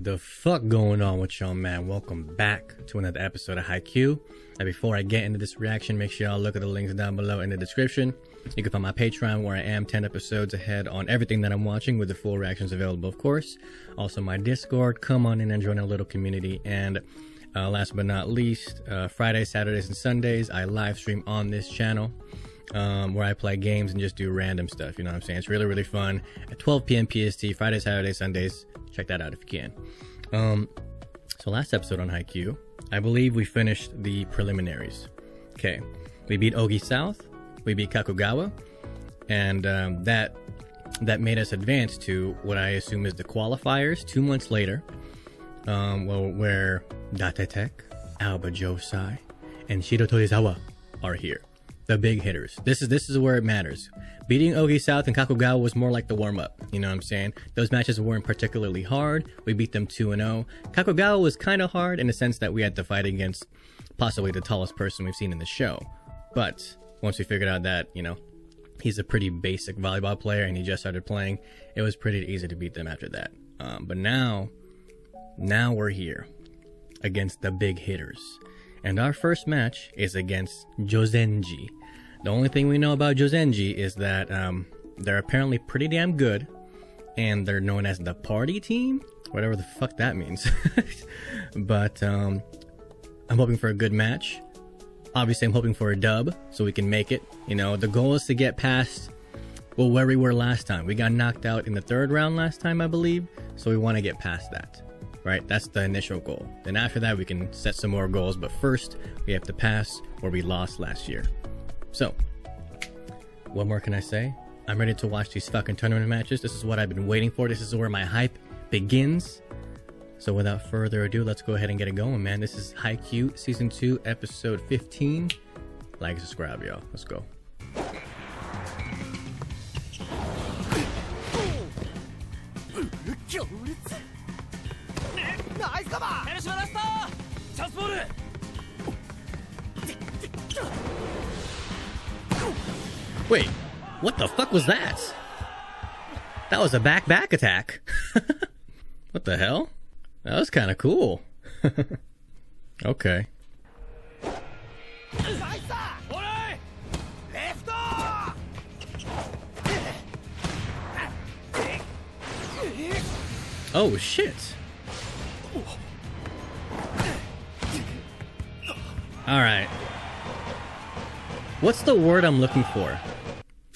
The fuck going on with y'all, man? Welcome back to another episode of Haikyuu. And before I get into this reaction, make sure y'all look at the links down below in the description. You can find my Patreon where I am 10 episodes ahead on everything that I'm watching with the full reactions available, of course. Also, my Discord. Come on in and join a little community. And uh, last but not least, uh, Fridays, Saturdays, and Sundays, I live stream on this channel um, where I play games and just do random stuff. You know what I'm saying? It's really, really fun. At 12 p.m. PST, Fridays, Saturdays, Sundays. Check that out if you can. Um, so last episode on Haikyuu, I believe we finished the preliminaries. Okay, we beat Ogi South, we beat Kakugawa, and um, that that made us advance to what I assume is the qualifiers. Two months later, um, well, where Datetek, Aoba Johsai, and Shiratorizawa are here the big hitters. This is this is where it matters. Beating Ogi South and Kakugawa was more like the warm up. You know what I'm saying? Those matches weren't particularly hard. We beat them 2 0. Kakugawa was kind of hard in the sense that we had to fight against possibly the tallest person we've seen in the show. But once we figured out that, you know, he's a pretty basic volleyball player and he just started playing, it was pretty easy to beat them after that. Um, but now, now we're here against the big hitters. And our first match is against Johzenji. The only thing we know about Johzenji is that um, they're apparently pretty damn good, and they're known as the party team, whatever the fuck that means. but um, I'm hoping for a good match. Obviously, I'm hoping for a dub so we can make it. You know, the goal is to get past well where we were last time. We got knocked out in the third round last time, I believe, so we want to get past that. Right? That's the initial goal. Then after that, we can set some more goals, but first, we have to pass where we lost last year. So, what more can I say? I'm ready to watch these fucking tournament matches. This is what I've been waiting for. This is where my hype begins. So without further ado, let's go ahead and get it going, man. This is Haikyuu Season 2, Episode 15. Like subscribe, y'all. Let's go. Wait, what the fuck was that? That was a back back attack. what the hell? That was kind of cool. okay. Oh shit. All right. What's the word I'm looking for?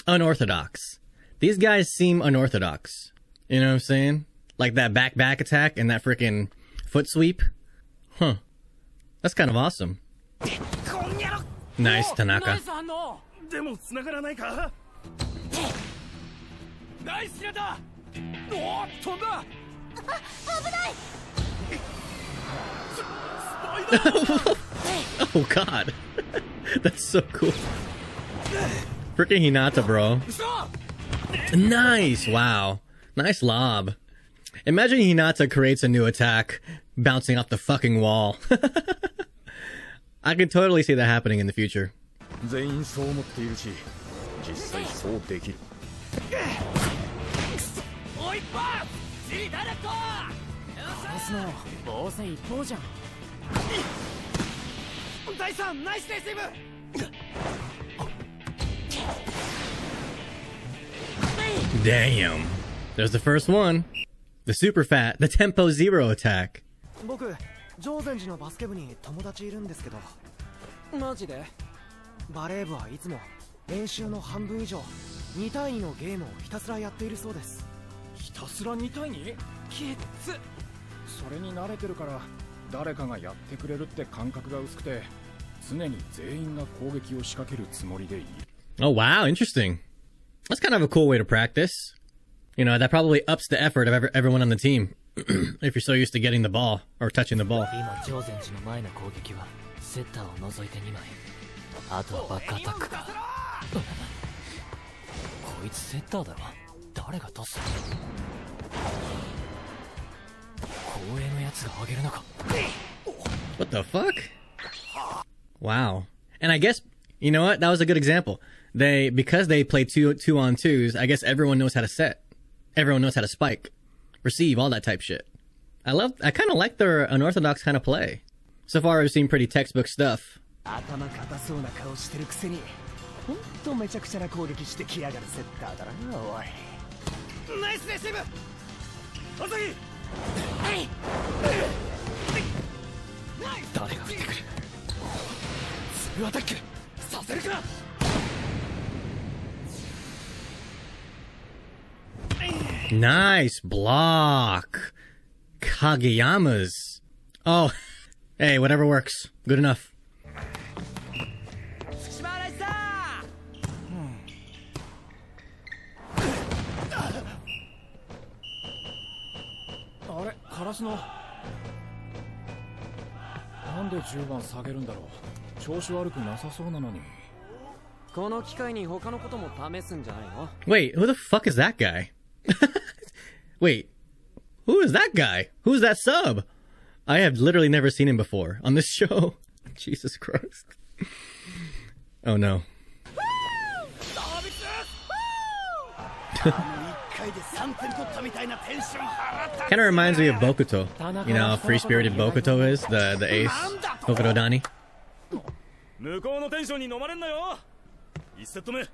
Unorthodox. These guys seem unorthodox. You know what I'm saying? Like that back back attack and that freaking foot sweep. Huh. That's kind of awesome. Nice, Tanaka. oh god. That's so cool. Freaking Hinata, bro. Nice. Wow. Nice lob. Imagine Hinata creates a new attack bouncing off the fucking wall. I can totally see that happening in the future. Damn. There's the first one. The super fat, the tempo zero attack. 僕常禅寺のバスケ部に友達いるんですけどマジでバレー部はいつも練習の半分以上2対2のゲームをひたすらやっているそうですひたすら2対 2? きっつそれに慣れてるから 誰かがやってくれるって感覚が薄くて常に全員が攻撃を仕掛けるつもりでいい Oh wow, interesting. That's kind of a cool way to practice. You know, that probably ups the effort of every, everyone on the team. if you're so used to getting the ball or touching the ball. 今常禅寺の前の攻撃はセッターを除いて2枚あとはバックアタックかこいつセッターだろ誰がトス What the fuck? Wow. And I guess you know what? That was a good example. They because they play two two on twos. I guess everyone knows how to set. Everyone knows how to spike, receive, all that type shit. I love. I kind of like their unorthodox kind of play. So far, I've seen pretty textbook stuff. Nice block, Kageyama's. Oh, hey, whatever works. Good enough. あれカラスのなんで10番下げるんだろう調子悪くなさそうなのにこの機会に他のことも試すんじゃないの Wait, who the fuck is that guy? Wait, who is that guy? Who's that sub? I have literally never seen him before on this show. Jesus Christ. Oh no. 1回で3点取ったみたいなテンション払った Kind of reminds me of Bokuto. You know how free spirited Bokuto is? The, the ace. Bokuto Dani. 向こうのテンションに飲まれんなよ1セット目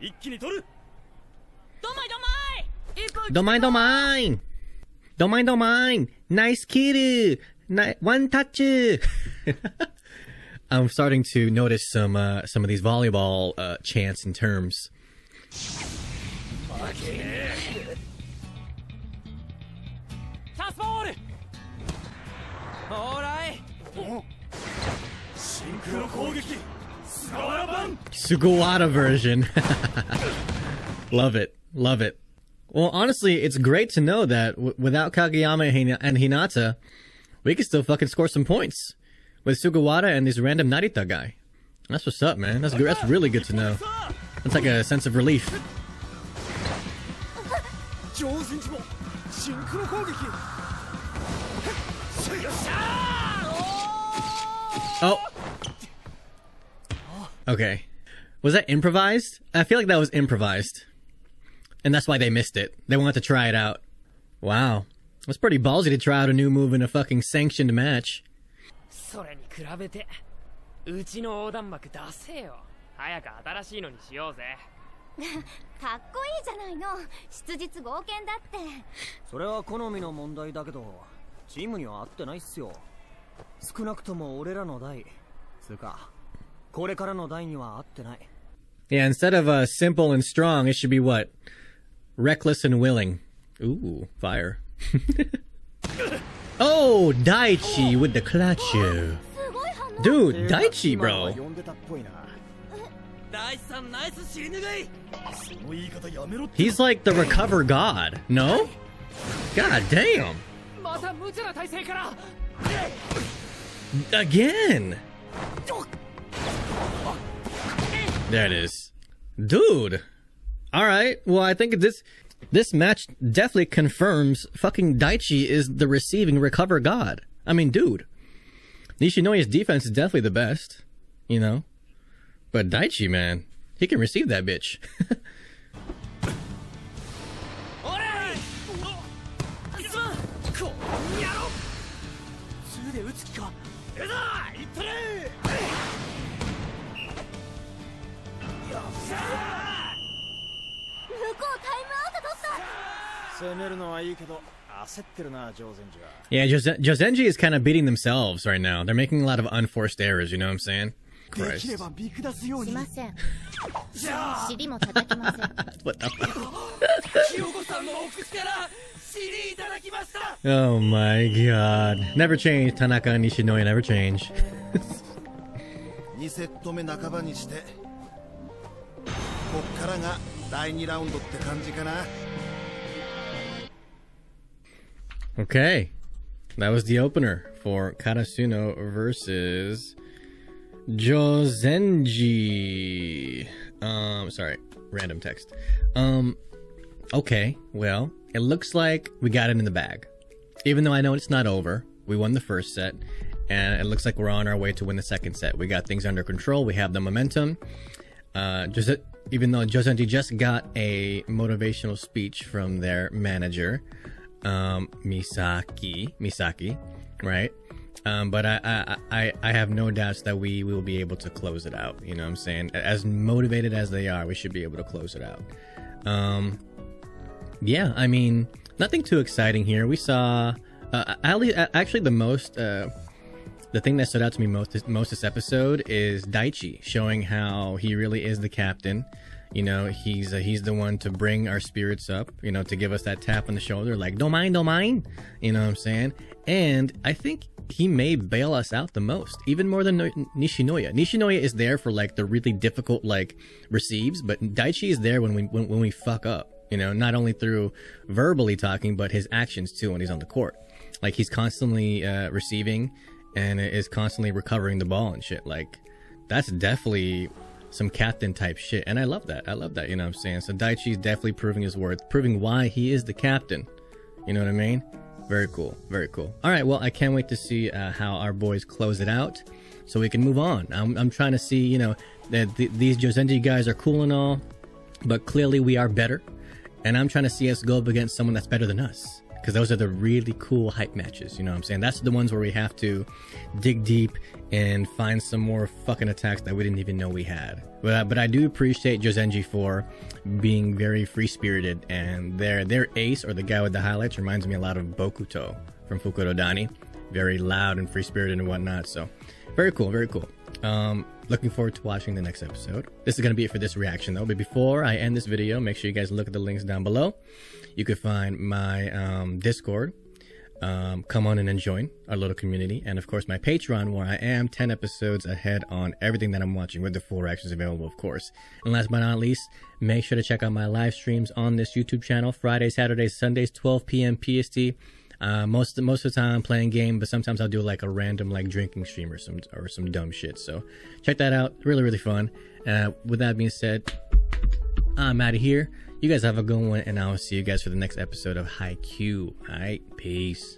一気に取る Don't mind, don't mind. Don't mind, don't mind. Nice kill. Ni- one touch. I'm starting to notice some uh, some of these volleyball uh, chants and terms. チャンスボールオーライシンクロ攻撃菅原版 Sugawara version. love it, love it. Well, honestly, it's great to know that w- without Kageyama and Hina- and Hinata, we can still fucking score some points with Sugawara and this random Narita guy. That's what's up, man. That's good. That's really good to know. That's like a sense of relief. 常人寺もシンクロ攻撃よっしゃ Oh. Okay. Was that improvised? I feel like that was improvised. And that's why they missed it. They wanted to try it out. Wow. It's pretty ballsy to try out a new move in a fucking sanctioned match. それに比べてうちの横断幕出せよ早く新しいのにしようぜ かっこいいじゃないの質実剛健だってそれは好みの問題だけどチームには合ってないっすよ少なくとも俺らの代つうかこれからの代には合ってない Yeah, instead of uh, simple and strong, it should be what? Reckless and willing. Ooh, fire. oh, Daichi with the clutch. すごい反応 Dude, Daichi, bro. He's like the recover god, no? God damn. Again. There it is. Dude. All right. Well, I think this this match definitely confirms fucking Daichi is the receiving recover god. I mean, dude. Nishinoya's defense is definitely the best, you know. But Daichi, man, he can receive that bitch. Yeah, Johzenji is kind of beating themselves right now. They're making a lot of unforced errors, you know what I'm saying? できれ Christ. ば見下すようにしませんじゃあ尻も叩きません What the fuck? 清子さんのお口から尻いただきました Oh my god. Never change, Tanaka and Nishinoya never change. 2セット目半ばにしてこっからが第2ラウンドって感じかな Okay. That was the opener for Karasuno versus Johzenji. Um, sorry, random text. Um, okay, well, it looks like we got it in the bag. Even though I know it's not over, we won the first set, and it looks like we're on our way to win the second set. We got things under control, we have the momentum. Uh, Jose- even though Johzenji just got a motivational speech from their manager, um, Misaki, Misaki, right? Um, but I, I, I, have no doubts that we will be able to close it out. You know what I'm saying? As motivated as they are, we should be able to close it out. Um, yeah, I mean, nothing too exciting here. We saw, uh, actually, the most, uh, the thing that stood out to me most, most this episode is Daichi showing how he really is the captain. You know, he's uh, he's the one to bring our spirits up. You know, to give us that tap on the shoulder, like don't mind, don't mind. You know what I'm saying? And I think he may bail us out the most, even more than Nishinoya. Nishinoya is there for like the really difficult like receives, but Daichi is there when we when, when we fuck up. You know, not only through verbally talking, but his actions too when he's on the court. Like he's constantly uh, receiving and is constantly recovering the ball and shit. Like that's definitely some captain type shit, and I love that. I love that. You know what I'm saying? So Daichi's definitely proving his worth, proving why he is the captain. You know what I mean? Very cool. Very cool. All right. Well, I can't wait to see uh, how our boys close it out so we can move on. I'm, I'm trying to see, you know, that th- these Johzenji guys are cool and all, but clearly we are better. And I'm trying to see us go up against someone that's better than us. Because those are the really cool hype matches, you know what I'm saying? That's the ones where we have to dig deep and find some more fucking attacks that we didn't even know we had. But, but I do appreciate Johzenji for being very free spirited, and their their ace or the guy with the highlights reminds me a lot of Bokuto from Fukurodani. Very loud and free spirited and whatnot. So very cool, very cool. Um, looking forward to watching the next episode. This is going to be it for this reaction though. But before I end this video, make sure you guys look at the links down below. You can find my um, Discord um, come on in and join our little community. And of course, my Patreon, where I am 10 episodes ahead on everything that I'm watching, with the full reactions available, of course. And last but not least, make sure to check out my live streams on this YouTube channel Fridays, Saturdays, Sundays, 12 p.m. PST. Uh, most most of the time I'm playing game, but sometimes I'll do like a random like drinking stream or some or some dumb shit. So check that out. Really really fun. Uh, with that being said, I'm out of here. You guys have a good one, and I'll see you guys for the next episode of Haikyuu. Alright, peace.